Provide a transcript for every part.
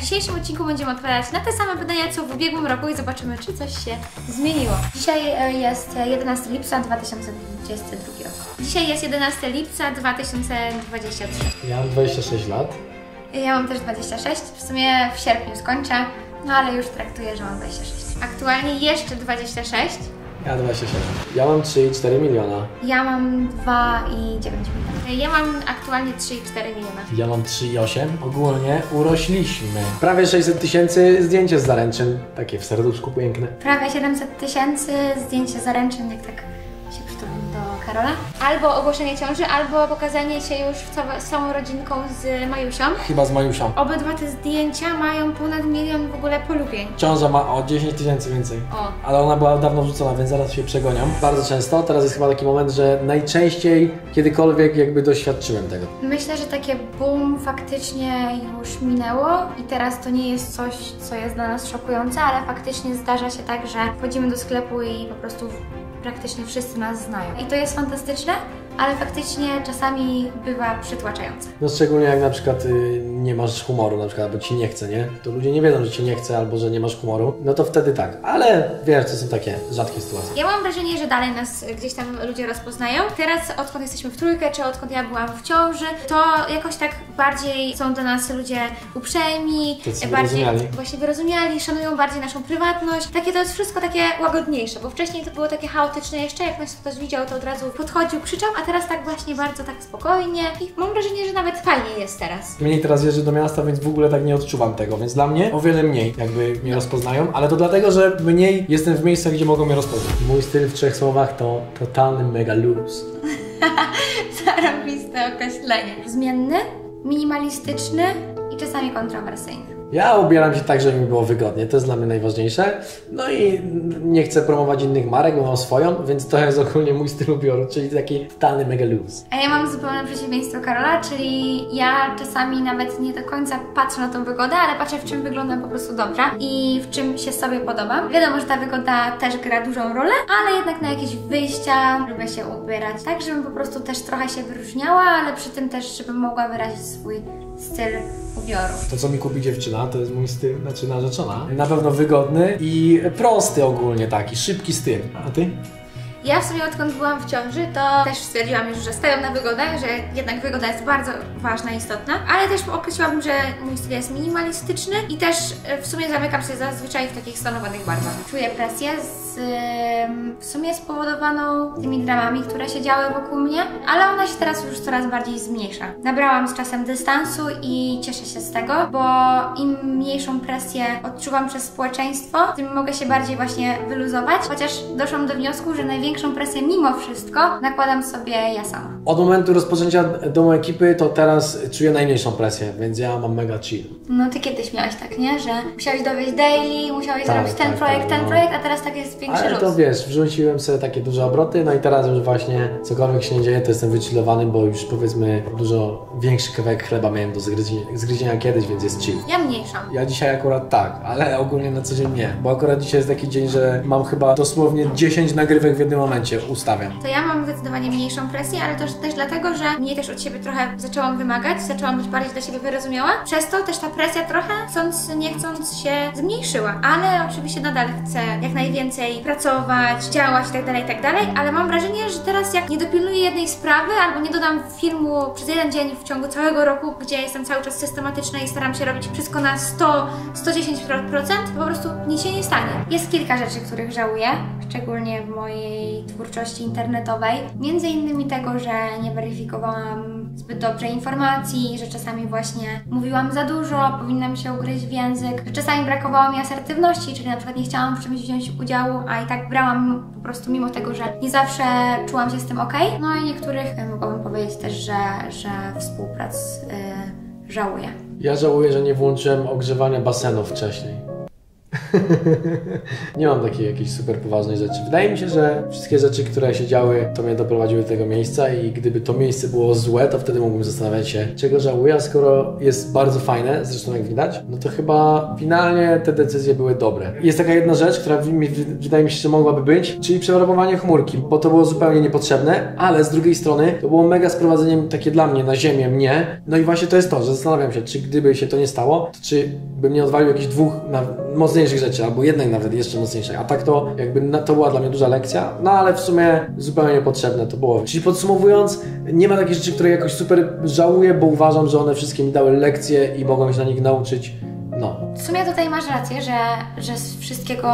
w dzisiejszym odcinku będziemy odpowiadać na te same pytania, co w ubiegłym roku i zobaczymy, czy coś się zmieniło. Dzisiaj e, jest 11 lipca 2022 rok. Dzisiaj jest 11 lipca 2023. Ja mam 26 lat. Ja mam też 26, w sumie w sierpniu skończę, no ale już traktuję, że mam 26. Aktualnie jeszcze 26, Ja 26. Ja mam 3,4 miliona. ja mam 2,9 miliona. Ja mam aktualnie 3,4 miliona. Ja mam 3,8. Ogólnie urośliśmy. Prawie 600 tysięcy zdjęcie z zaręczyn. Takie w serduszku piękne. Prawie 700 tysięcy, zdjęcie zaręczyn, jak tak Karola. Albo ogłoszenie ciąży, albo pokazanie się już w całe, z całą rodzinką z Majusią. Chyba z Majusią. Obydwa te zdjęcia mają ponad milion w ogóle polubień. Ciąża ma o 10 tysięcy więcej. O, Ale ona była dawno wrzucona, więc zaraz się przegoniam. Bardzo często. Teraz jest chyba taki moment, że najczęściej kiedykolwiek jakby doświadczyłem tego. Myślę, że takie boom faktycznie już minęło i teraz to nie jest coś, co jest dla nas szokujące, ale faktycznie zdarza się tak, że wchodzimy do sklepu i po prostu praktycznie wszyscy nas znają. I to jest fantastyczne, ale faktycznie czasami bywa przytłaczające. No szczególnie jak na przykład y, nie masz humoru, na przykład, albo ci nie chce, nie? To ludzie nie wiedzą, że ci nie chce, albo że nie masz humoru. No to wtedy tak. Ale wiesz, to są takie rzadkie sytuacje. Ja mam wrażenie, że dalej nas gdzieś tam ludzie rozpoznają. Teraz, odkąd jesteśmy w trójkę, czy odkąd ja byłam w ciąży, to jakoś tak bardziej są do nas ludzie uprzejmi, bardziej wyrozumiali. właśnie wyrozumiali, szanują bardziej naszą prywatność. Takie to jest wszystko takie łagodniejsze, bo wcześniej to było takie chaotyczne jeszcze, jak nas ktoś widział, to od razu podchodził, krzyczał, a teraz tak właśnie bardzo tak spokojnie i mam wrażenie, że nawet fajnie jest teraz. Mniej teraz jeżdżę do miasta, więc w ogóle tak nie odczuwam tego, więc dla mnie o wiele mniej jakby mnie rozpoznają, ale to dlatego, że mniej jestem w miejscach, gdzie mogą mnie rozpoznać. Mój styl w trzech słowach to totalny mega luz. Zarobiste określenie. Zmienny, minimalistyczny i czasami kontrowersyjny. Ja ubieram się tak, żeby mi było wygodnie, to jest dla mnie najważniejsze. No i nie chcę promować innych marek, bo mam swoją, więc to jest ogólnie mój styl ubioru, czyli taki totalny mega luz. A ja mam zupełne przeciwieństwo Karola, czyli ja czasami nawet nie do końca patrzę na tą wygodę, ale patrzę w czym wyglądam po prostu dobrze i w czym się sobie podobam. Wiadomo, że ta wygoda też gra dużą rolę, ale jednak na jakieś wyjścia lubię się ubierać tak, żebym po prostu też trochę się wyróżniała, ale przy tym też, żebym mogła wyrazić swój styl ubioru. To, co mi kupi dziewczyna, to jest mój styl, znaczy narzeczona. Na pewno wygodny i prosty ogólnie taki, szybki styl. A ty? Ja w sumie odkąd byłam w ciąży, to też stwierdziłam już, że stawiam na wygodę, że jednak wygoda jest bardzo ważna istotna, ale też określiłabym, że mój styl jest minimalistyczny i też e, w sumie zamykam się zazwyczaj w takich stonowanych barwach. Czuję presję z, w sumie spowodowaną tymi dramami, które się działy wokół mnie, ale ona się teraz już coraz bardziej zmniejsza. Nabrałam z czasem dystansu i cieszę się z tego, bo im mniejszą presję odczuwam przez społeczeństwo, tym mogę się bardziej właśnie wyluzować, chociaż doszłam do wniosku, że największą presję mimo wszystko nakładam sobie ja sama. Od momentu rozpoczęcia domu ekipy to teraz czuję najmniejszą presję, więc ja mam mega chill. No ty kiedyś miałeś tak, nie? Że musiałeś dowieść daily, musiałeś Tak, zrobić ten tak, projekt, tak, ten no. projekt, a teraz tak jest większy Ale to wiesz, wrzuciłem sobie takie duże obroty, no i teraz już właśnie cokolwiek się nie dzieje, to jestem wychillowany, bo już powiedzmy dużo większy kawałek chleba miałem do zgryzienia, zgryzienia kiedyś, więc jest chill. Ja mniejszą. Ja dzisiaj akurat tak, ale ogólnie na co dzień nie, bo akurat dzisiaj jest taki dzień, że mam chyba dosłownie 10 nagrywek w jednym momencie, ustawiam. To ja mam zdecydowanie mniejszą presję, ale też, też dlatego, że mnie też od siebie trochę zaczęłam wymagać, zaczęłam być bardziej dla siebie wyrozumiała. Przez to też ta presja trochę, chcąc nie chcąc, się zmniejszyła. Ale oczywiście nadal chcę jak najwięcej pracować, działać itd., itd., ale mam wrażenie, że teraz jak nie dopilnuję jednej sprawy albo nie dodam filmu przez jeden dzień w ciągu całego roku, gdzie jestem cały czas systematyczna i staram się robić wszystko na 100, 110%, to po prostu nic się nie stanie. Jest kilka rzeczy, których żałuję, szczególnie w mojej twórczości internetowej. Między innymi tego, że nie weryfikowałam zbyt dobrze informacji, że czasami właśnie mówiłam za dużo, powinnam się ugryźć w język, że czasami brakowało mi asertywności, czyli na przykład nie chciałam w czymś wziąć udziału, a i tak brałam po prostu mimo tego, że nie zawsze czułam się z tym ok. No i niektórych e, mogłabym powiedzieć też, że, że współprac e, żałuję. Ja żałuję, że nie włączyłem ogrzewania basenów wcześniej. Nie mam takiej jakiejś super poważnej rzeczy. Wydaje mi się, że wszystkie rzeczy, które się działy, to mnie doprowadziły do tego miejsca i gdyby to miejsce było złe, to wtedy mógłbym zastanawiać się, czego żałuję, a skoro jest bardzo fajne, zresztą jak widać, no to chyba finalnie te decyzje były dobre. Jest taka jedna rzecz, która wydaje mi się, że mogłaby być, czyli przewarbowanie chmurki, bo to było zupełnie niepotrzebne, ale z drugiej strony to było mega sprowadzeniem takie dla mnie na ziemię, mnie. No i właśnie to jest to, że zastanawiam się, czy gdyby się to nie stało, to czy bym nie odwalił jakichś dwóch na, mocniejszych rzeczy, albo jednej nawet jeszcze mocniejszej. A tak to jakby na, to była dla mnie duża lekcja, no ale w sumie zupełnie niepotrzebne to było. Czyli podsumowując, nie ma takich rzeczy, które jakoś super żałuję, bo uważam, że one wszystkie mi dały lekcje i mogłem się na nich nauczyć. No. W sumie tutaj masz rację, że, że z wszystkiego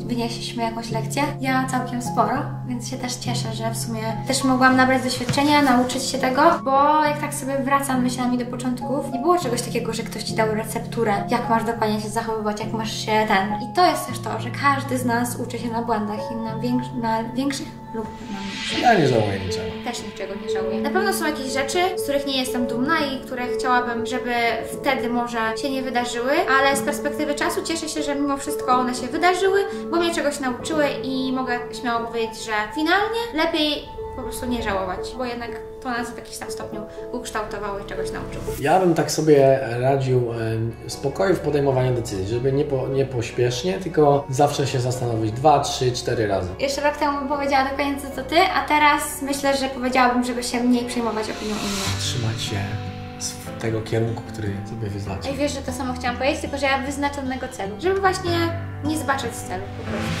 wynieśliśmy jakąś lekcję. Ja całkiem sporo, więc się też cieszę, że w sumie też mogłam nabrać doświadczenia, nauczyć się tego, bo jak tak sobie wracam myślami do początków, nie było czegoś takiego, że ktoś ci dał recepturę, jak masz dokładnie się zachowywać, jak masz się ten. I to jest też to, że każdy z nas uczy się na błędach i na, większ- na większych lub mniejszych. Ja nie żałuję niczego. Też niczego nie żałuję. Na pewno są jakieś rzeczy, z których nie jestem dumna i które chciałabym, żeby wtedy może się nie wydarzyły, ale z perspektywy czasu cieszę się, że mimo wszystko one się wydarzyły, bo mnie czegoś nauczyły i mogę śmiało powiedzieć, że finalnie lepiej po prostu nie żałować, bo jednak to nas w jakiś tam stopniu ukształtowało i czegoś nauczyło. Ja bym tak sobie radził em, spokoju w podejmowaniu decyzji, żeby nie, po, nie pośpiesznie, tylko zawsze się zastanowić dwa, trzy, cztery razy. Jeszcze rok temu bym powiedziała dokładnie co to ty, a teraz myślę, że powiedziałabym, żeby się mniej przejmować opinią innych. Trzymać się tego kierunku, który sobie wyznaczy. Ej, wiesz, że to samo chciałam powiedzieć, tylko że ja wyznaczonego celu. Żeby właśnie nie zbaczyć z celu.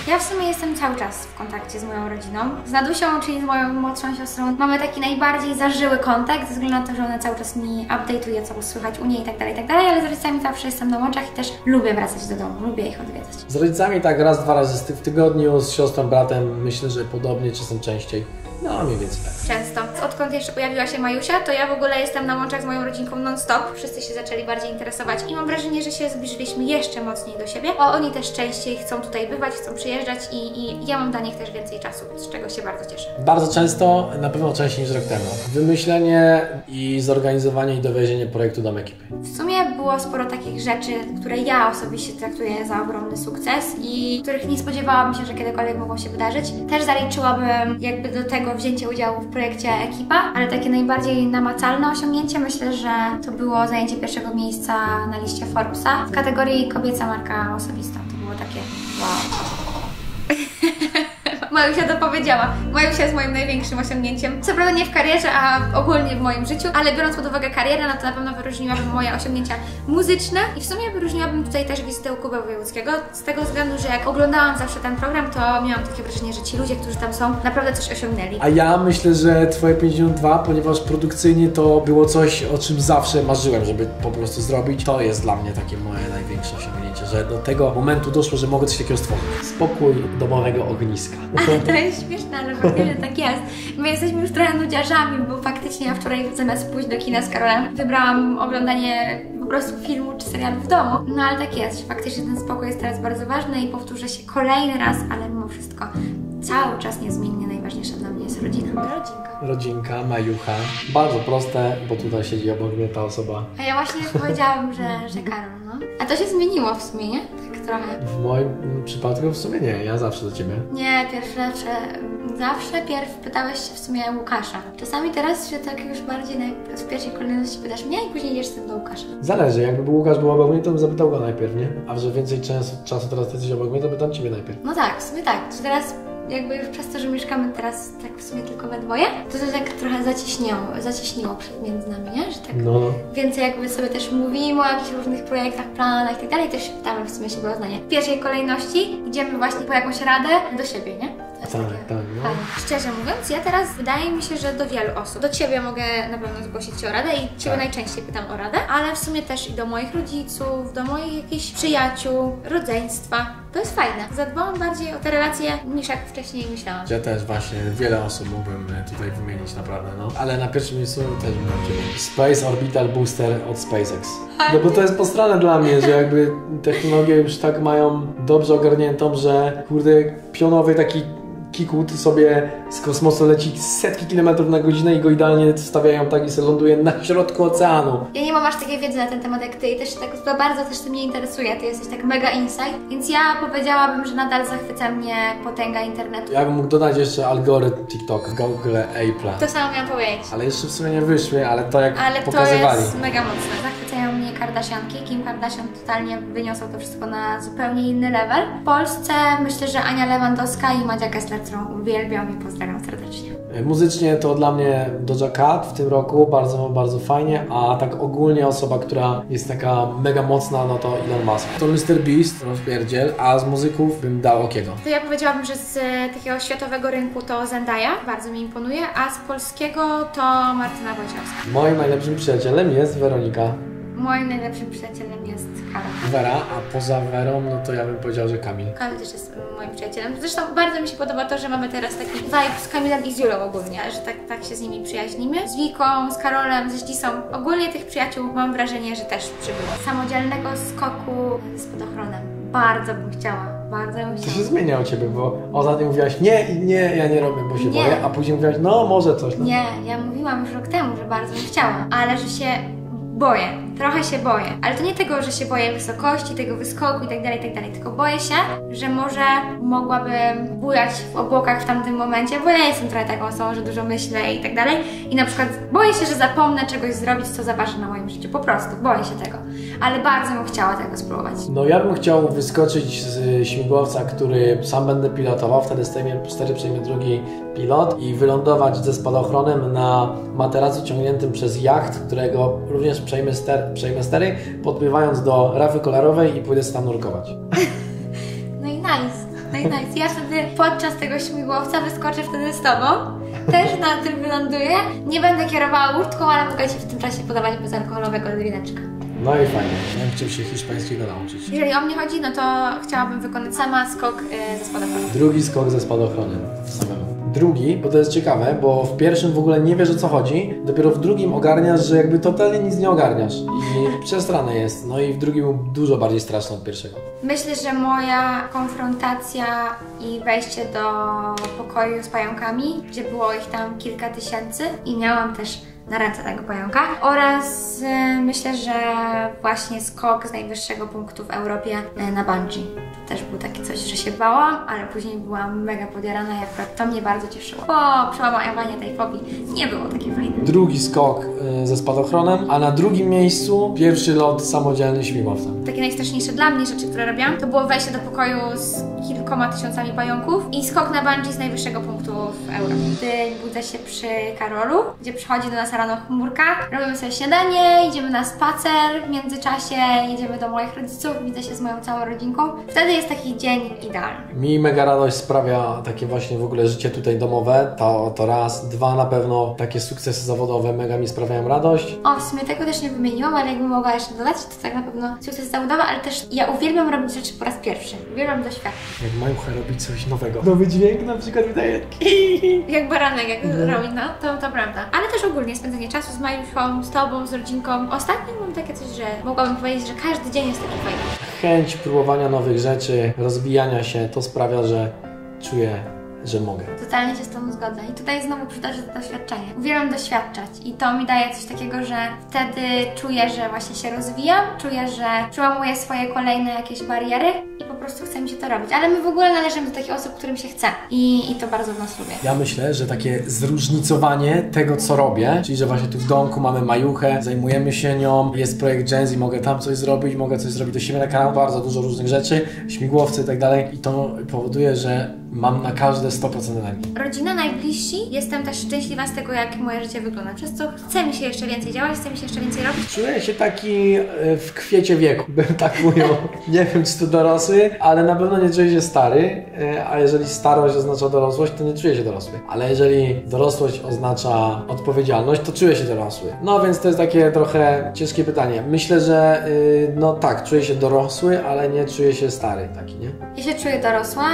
Ja w sumie jestem cały czas w kontakcie z moją rodziną. Z Nadusią, czyli z moją młodszą siostrą, mamy taki najbardziej zażyły kontakt, ze względu na to, że ona cały czas mi update'uje, co słychać u niej i tak dalej, i tak dalej, ale z rodzicami zawsze jestem na łączach i też lubię wracać do domu, lubię ich odwiedzać. Z rodzicami tak raz, dwa razy w tygodniu, z siostrą, bratem myślę, że podobnie, czasem częściej. No mniej więcej tak. Często. Odkąd jeszcze pojawiła się Majusia, to ja w ogóle jestem na łączach z moją rodzinką non-stop. Wszyscy się zaczęli bardziej interesować i mam wrażenie, że się zbliżyliśmy jeszcze mocniej do siebie. O, oni też częściej chcą tutaj bywać, chcą przyjeżdżać i, i ja mam dla nich też więcej czasu, z czego się bardzo cieszę. Bardzo często, na pewno częściej niż rok temu. Wymyślenie i zorganizowanie i dowiezienie projektu do ekipy. W sumie było sporo takich rzeczy, które ja osobiście traktuję za ogromny sukces i których nie spodziewałam się, że kiedykolwiek mogą się wydarzyć. Też zaliczyłabym jakby do tego wzięcie udziału w projekcie Ekipa, ale takie najbardziej namacalne osiągnięcie myślę, że to było zajęcie pierwszego miejsca na liście Forbesa w kategorii kobieca marka osobista. To było takie. Majusia to powiedziała. Majusia jest moim największym osiągnięciem. Co prawda nie w karierze, a ogólnie w moim życiu, ale biorąc pod uwagę karierę, no to na pewno wyróżniłabym moje osiągnięcia muzyczne i w sumie wyróżniłabym tutaj też wizytę u Kuby Wojewódzkiego, z tego względu, że jak oglądałam zawsze ten program, to miałam takie wrażenie, że ci ludzie, którzy tam są, naprawdę coś osiągnęli. A ja myślę, że Twoje 52, ponieważ produkcyjnie to było coś, o czym zawsze marzyłem, żeby po prostu zrobić. To jest dla mnie takie moje największe osiągnięcie, że do tego momentu doszło, że mogę coś takiego stworzyć. Spokój domowego ogniska. To jest śmieszne, ale faktycznie tak jest. My jesteśmy już trochę nudziarzami, bo faktycznie ja wczoraj zamiast pójść do kina z Karolem, wybrałam oglądanie po prostu filmu czy serialu w domu. No ale tak jest, że faktycznie ten spokój jest teraz bardzo ważny i powtórzę się kolejny raz, ale mimo wszystko cały czas niezmiennie najważniejsza dla mnie jest rodzina. Rodzinka. Rodzinka, majucha. Bardzo proste, bo tutaj siedzi obok mnie ta osoba. A ja właśnie powiedziałam, że, że Karol, no. A to się zmieniło w sumie, nie? Tak trochę. W moim przypadku w sumie nie, ja zawsze do Ciebie. Nie, pierwsze zawsze, zawsze pierw pytałeś się w sumie Łukasza. Czasami teraz się tak już bardziej na, w pierwszej kolejności pytasz mnie i później idziesz z tym do Łukasza. Zależy, jakby był Łukasz był obok mnie, to bym zapytał go najpierw, nie? A że więcej czasu, czasu teraz jesteś obok mnie, to pytam Ciebie najpierw. No tak, w sumie tak. Że teraz jakby już przez to, że mieszkamy teraz tak w sumie tylko we dwoje, to to tak trochę zacieśniło, zacieśniło przed- między nami, nie? Że tak No, więcej jakby sobie też mówimy o jakichś różnych projektach, planach i tak dalej, też się pytamy w sumie siebie o zdanie. W pierwszej kolejności idziemy właśnie po jakąś radę do siebie, nie? Tak, tak, no. fajne. Szczerze mówiąc, ja teraz wydaje mi się, że do wielu osób. Do Ciebie mogę na pewno zgłosić Cię o radę i Ciebie Tak. najczęściej pytam o radę, ale w sumie też i do moich rodziców, do moich jakichś przyjaciół, rodzeństwa. To jest fajne. Zadbałam bardziej o te relacje niż jak wcześniej myślałam. Ja też właśnie wiele osób mógłbym e, tutaj wymienić naprawdę, no. Ale na pierwszym miejscu też bym. Space Orbital Booster od SpaceX. No bo to jest postranne dla mnie, że jakby technologię już tak mają dobrze ogarniętą, że kurde pionowy taki Kikut sobie z kosmosu leci setki kilometrów na godzinę i go idealnie stawiają tak i sobie ląduje na środku oceanu. Ja nie mam aż takiej wiedzy na ten temat jak ty i też tak to bardzo też to mnie interesuje. Ty jesteś tak mega insight, więc ja powiedziałabym, że nadal zachwyca mnie potęga internetu. Ja bym mógł dodać jeszcze algorytm TikTok, Google, Apple. To samo miałam powiedzieć. Ale jeszcze w sumie nie wyszły, ale to jak Ale to pokazywali. jest mega mocne. Zachwycają mnie Kardashianki. Kim Kardashian totalnie wyniosła to wszystko na zupełnie inny level. W Polsce myślę, że Ania Lewandowska i Madzia Kessler, którą uwielbiam i pozdrawiam serdecznie. Muzycznie to dla mnie Doja Cat w tym roku bardzo, bardzo fajnie, a tak ogólnie osoba, która jest taka mega mocna, no to Elon Musk. To Mr. Beast, rozpierdziel, a z muzyków bym dał Okiego. To ja powiedziałabym, że z e, takiego światowego rynku to Zendaya, bardzo mi imponuje, a z polskiego to Martyna Wojciechowska. Moim najlepszym przyjacielem jest Weronika Moim najlepszym przyjacielem jest Karol. Wera, a poza Werą, no to ja bym powiedział, że Kamil. Kamil też jest moim przyjacielem. Zresztą bardzo mi się podoba to, że mamy teraz taki vibe z Kamilem i z Julą ogólnie, że tak, tak się z nimi przyjaźnimy. Z Wiką, z Karolem, ze Ślisą. Ogólnie tych przyjaciół mam wrażenie, że też przybyło. Samodzielnego skoku z spadochronem. Bardzo bym chciała. Bardzo bym To chciała. się zmienia u Ciebie, bo ostatnio mówiłaś nie i nie, ja nie robię, bo się Nie. boję, a później mówiłaś no może coś. No. Nie, ja mówiłam już rok temu, że bardzo bym chciała, ale że się boję, trochę się boję. Ale to nie tego, że się boję wysokości, tego wyskoku i tak dalej, tak dalej, tylko boję się, że może mogłabym bujać w obłokach w tamtym momencie, bo ja jestem trochę taką osobą, że dużo myślę i tak dalej. I na przykład boję się, że zapomnę czegoś zrobić, co zaważy na moim życiu. Po prostu, boję się tego. Ale bardzo bym chciała tego spróbować. No ja bym chciał wyskoczyć z śmigłowca, który sam będę pilotował, wtedy stejmie, wtedy przejmie drugi pilot i wylądować ze spadochronem na materacu ciągniętym przez jacht, którego również przejmę, ster, przejmę stery, podpływając do rafy kolorowej i pójdę tam nurkować. No i nice, no i nice. Ja wtedy podczas tego śmigłowca wyskoczę wtedy z Tobą. Też na tym wyląduję. Nie będę kierowała łódką, ale mogę Ci w tym czasie podawać bezalkoholowego drineczka. No i fajnie, ja bym chciał się hiszpańskiego nauczyć. Jeżeli o mnie chodzi, no to chciałabym wykonać sama skok y, ze spadochronem. Drugi skok ze spadochronem samemu. Drugi, bo to jest ciekawe, bo w pierwszym w ogóle nie wiesz o co chodzi, dopiero w drugim ogarniasz, że jakby totalnie nic nie ogarniasz i przestrane jest, no i w drugim dużo bardziej straszny od pierwszego. Myślę, że moja konfrontacja i wejście do pokoju z pająkami, gdzie było ich tam kilka tysięcy i miałam też na ręce tego pająka oraz y, myślę, że właśnie skok z najwyższego punktu w Europie y, na bungee. To też był takie coś, że się bałam, ale później byłam mega podjarana i akurat to mnie bardzo cieszyło. Po przełamaniu tej fobii nie było takie fajne. Drugi skok y, ze spadochronem, a na drugim miejscu pierwszy lot samodzielny śmigłowcem. Takie najstraszniejsze dla mnie rzeczy, które robiłam, to było wejście do pokoju z kilkoma tysiącami pająków i skok na bungee z najwyższego punktu w Europie. Gdy budzę się przy Karolu, gdzie przychodzi do nas rano chmurka, robimy sobie śniadanie, idziemy na spacer, w międzyczasie jedziemy do moich rodziców, widzę się z moją całą rodzinką. Wtedy jest taki dzień idealny. Mi mega radość sprawia takie właśnie w ogóle życie tutaj domowe, to, to raz. Dwa na pewno takie sukcesy zawodowe mega mi sprawiają radość. O, w sumie tego też nie wymieniłam, ale jakbym mogła jeszcze dodać, to tak na pewno sukces zawodowy, ale też ja uwielbiam robić rzeczy po raz pierwszy. Uwielbiam doświadczać. Jak Majucha robi coś nowego. Nowy dźwięk na przykład wydaje Jak baranek, jak robi, no, to, to prawda. Ale też ogólnie spędzenie czasu z Majuszą, z Tobą, z rodzinką. Ostatnio mam takie coś, że mogłabym powiedzieć, że każdy dzień jest taki fajny. Chęć próbowania nowych rzeczy, rozwijania się, to sprawia, że czuję, że mogę. Totalnie się z Tobą zgodzę. I tutaj znowu przydarzy to doświadczenie. Uwielbiam doświadczać i to mi daje coś takiego, że wtedy czuję, że właśnie się rozwijam, czuję, że przełamuję swoje kolejne jakieś bariery i prostu chce mi się to robić. Ale my w ogóle należymy do takich osób, którym się chce i, i to bardzo w nas lubię. Ja myślę, że takie zróżnicowanie tego, co robię, czyli że właśnie tu w domku mamy majuchę, zajmujemy się nią, jest projekt Gen Z, mogę tam coś zrobić, mogę coś zrobić do siebie na kanał, bardzo dużo różnych rzeczy, śmigłowce i tak dalej i to powoduje, że mam na każde 100% energii. Rodzina, najbliżsi, jestem też szczęśliwa z tego, jak moje życie wygląda, przez co chce mi się jeszcze więcej działać, chce mi się jeszcze więcej robić. Czuję się taki e, w kwiecie wieku, bym tak ujął. Nie wiem, czy to dorosły, ale na pewno nie czuję się stary, e, a jeżeli starość oznacza dorosłość, to nie czuję się dorosły. Ale jeżeli dorosłość oznacza odpowiedzialność, to czuję się dorosły. No więc to jest takie trochę ciężkie pytanie. Myślę, że y, no tak, czuję się dorosły, ale nie czuję się stary taki, nie? Ja się czuję dorosła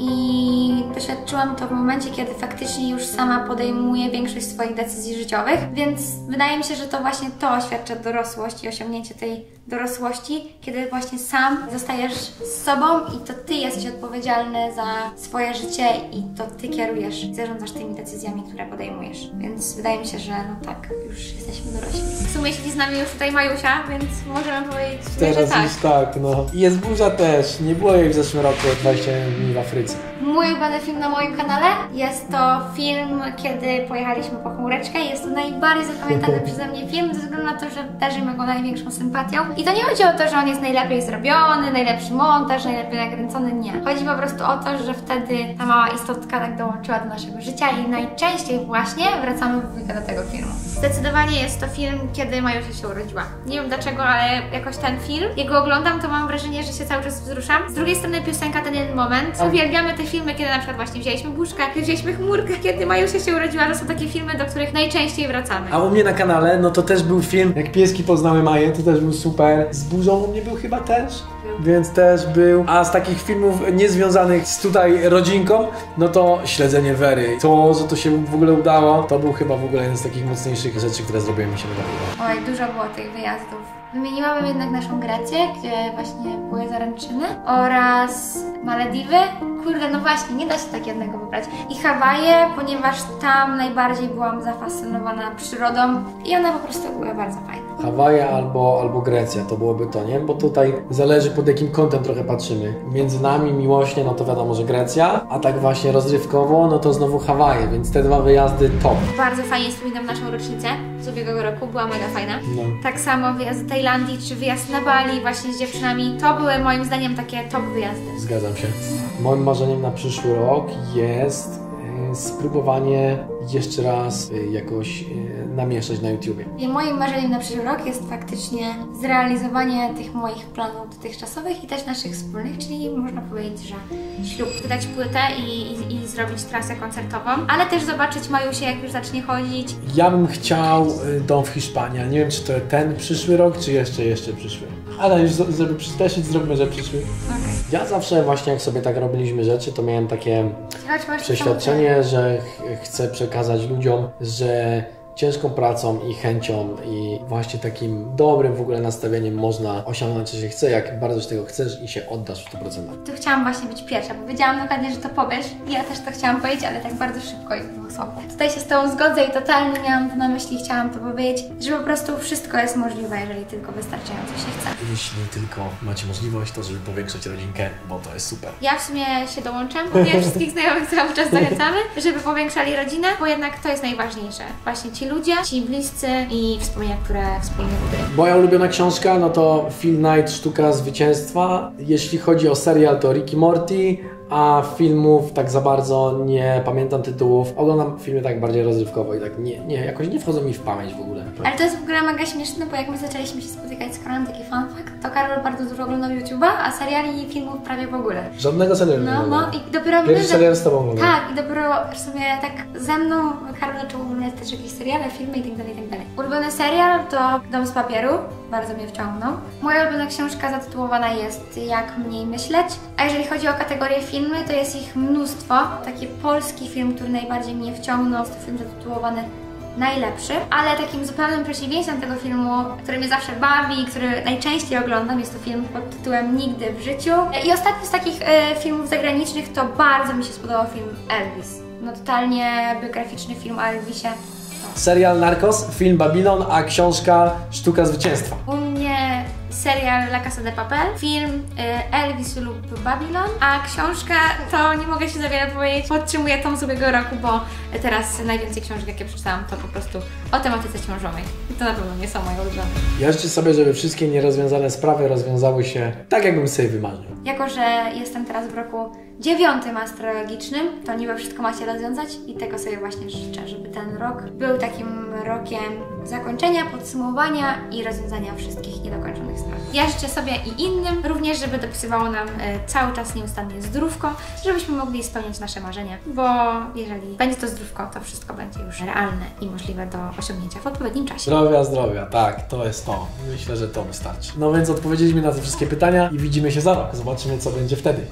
i doświadczyłam to w momencie, kiedy faktycznie już sama podejmuję większość swoich decyzji życiowych, więc wydaje mi się, że to właśnie to oświadcza dorosłość i osiągnięcie tej dorosłości, kiedy właśnie sam zostajesz z sobą i to ty jesteś odpowiedzialny za swoje życie i to ty kierujesz zarządzasz tymi decyzjami, które podejmujesz. Więc wydaje mi się, że no tak, już jesteśmy dorośli. W sumie siedzi z nami już tutaj Majusia, więc możemy powiedzieć, sumie, że Teraz tak. już tak, no. I jest burza też. Nie było jej w zeszłym roku 21 dni w Afryce. Mój ulubiony film na moim kanale jest to film, kiedy pojechaliśmy po chmureczkę. Jest to najbardziej zapamiętany przeze mnie film, ze względu na to, że darzymy go największą sympatią. I to nie chodzi o to, że on jest najlepiej zrobiony, najlepszy montaż, najlepiej nakręcony, nie. Chodzi po prostu o to, że wtedy ta mała istotka tak dołączyła do naszego życia i najczęściej właśnie wracamy w do tego filmu. Zdecydowanie jest to film, kiedy Majusia się urodziła. Nie wiem dlaczego, ale jakoś ten film, jak go oglądam, to mam wrażenie, że się cały czas wzruszam. Z drugiej strony piosenka Ten jeden moment. Uwielbiamy te filmy, kiedy na przykład właśnie wzięliśmy buszkę, kiedy wzięliśmy chmurkę, kiedy Majusia się urodziła. To są takie filmy, do których najczęściej wracamy. A u mnie na kanale, no to też był film, jak pieski poznały Maję, to też był super. Z burzą u mnie był chyba też. Więc też był. A z takich filmów niezwiązanych z tutaj rodzinką, no to śledzenie Wery. To, że to się w ogóle udało, to był chyba w ogóle jeden z takich mocniejszych rzeczy, które zrobiły mi się wydawało. Oj, dużo było tych wyjazdów. Wymieniłabym jednak naszą Grecję, gdzie właśnie były zaręczyny oraz Malediwy. Kurde, no właśnie, nie da się tak jednego wybrać. I Hawaje, ponieważ tam najbardziej byłam zafascynowana przyrodą i one po prostu były bardzo fajne. Hawaje albo, albo Grecja, to byłoby to, nie? Bo tutaj zależy pod jakim kątem trochę patrzymy. Między nami miłośnie, no to wiadomo, że Grecja, a tak właśnie rozrywkowo, no to znowu Hawaje, więc te dwa wyjazdy top. Bardzo fajnie wspominam naszą rocznicę z ubiegłego roku, była mega fajna. No. Tak samo wyjazd do Tajlandii czy wyjazd na Bali właśnie z dziewczynami, to były moim zdaniem takie top wyjazdy. Zgadzam się. Moim marzeniem na przyszły rok jest spróbowanie jeszcze raz e, jakoś e, namieszać na YouTubie. I moim marzeniem na przyszły rok jest faktycznie zrealizowanie tych moich planów dotychczasowych i też naszych wspólnych, czyli można powiedzieć, że ślub, wydać płytę i, i, i zrobić trasę koncertową, ale też zobaczyć Majusię, jak już zacznie chodzić. Ja bym chciał e, dom w Hiszpanii, nie wiem czy to ten przyszły rok, czy jeszcze, jeszcze przyszły. Ale już żeby przyspieszyć, zróbmy, że przyszły. Okej. Ja zawsze właśnie jak sobie tak robiliśmy rzeczy, to miałem takie przeświadczenie, że ch chcę przekazać ludziom, że ciężką pracą i chęcią i właśnie takim dobrym w ogóle nastawieniem można osiągnąć, co się chce, jak bardzo się tego chcesz i się oddasz w 100%. Tu chciałam właśnie być pierwsza, bo wiedziałam dokładnie, że to powiesz. I ja też to chciałam powiedzieć, ale tak bardzo szybko i dwusłownie. Tutaj się z Tobą zgodzę i totalnie miałam to na myśli chciałam to powiedzieć, że po prostu wszystko jest możliwe, jeżeli tylko wystarczająco się chce. Jeśli tylko macie możliwość, to żeby powiększyć rodzinkę, bo to jest super. Ja w sumie się dołączam, ja wszystkich znajomych cały czas zachęcamy, żeby powiększali rodzinę, bo jednak to jest najważniejsze. Właśnie ci ludzie, ci bliscy i wspomnienia, które wspólnie budujemy. Moja ulubiona książka, no to Phil Knight, Sztuka Zwycięstwa. Jeśli chodzi o serial, to Ricky Morty, a filmów tak za bardzo nie pamiętam tytułów. Oglądam filmy tak bardziej rozrywkowo i tak nie, nie, jakoś nie wchodzą mi w pamięć w ogóle. Ale to jest w ogóle mega śmieszne, bo jak my zaczęliśmy się spotykać z Karolem, taki fun fact, to Karol bardzo dużo oglądał YouTube'a, a seriali i filmów prawie w ogóle. Żadnego serialu nie No, no i dopiero Pierwszy my, serial z tobą oglądam. Tak, i dopiero w sumie tak ze mną Karol zaczął oglądać też jakieś seriale, filmy i tak dalej, i tak dalej. Ulubiony serial to Dom z papieru, bardzo mnie wciągnął. Moja ulubiona książka zatytułowana jest Jak mniej myśleć, a jeżeli chodzi o kategorię filmy, to jest ich mnóstwo. Taki polski film, który najbardziej mnie wciągnął, to film zatytułowany najlepszy, ale takim zupełnym przeciwieństwem tego filmu, który mnie zawsze bawi, który najczęściej oglądam, jest to film pod tytułem Nigdy w życiu. I ostatni z takich e, filmów zagranicznych to bardzo mi się spodobał film Elvis. No totalnie biograficzny film o Elvisie. Serial Narcos, film Babylon, a książka Sztuka Zwycięstwa. U mnie serial La Casa de Papel, film e, Elvis lub Babylon, a książka to nie mogę się za wiele powiedzieć. Podtrzymuję tą z ubiegłego roku, bo teraz najwięcej książek jakie przeczytałam to po prostu o tematyce ciążowej. I to na pewno nie są moje ulubione. Ja życzę sobie, żeby wszystkie nierozwiązane sprawy rozwiązały się tak, jakbym sobie wymarzył. Jako, że jestem teraz w roku dziewiątym astrologicznym, to niby wszystko macie rozwiązać i tego sobie właśnie życzę, żeby ten rok był takim rokiem zakończenia, podsumowania i rozwiązania wszystkich niedokończonych spraw. Ja życzę sobie i innym również, żeby dopisywało nam e, cały czas nieustannie zdrówko, żebyśmy mogli spełniać nasze marzenia, bo jeżeli będzie to zdrówko, to wszystko będzie już realne i możliwe do osiągnięcia w odpowiednim czasie. Zdrowia, zdrowia, tak, to jest to. Myślę, że to wystarczy. No więc odpowiedzieliśmy na te wszystkie pytania i widzimy się za rok. Zobaczymy, co będzie wtedy.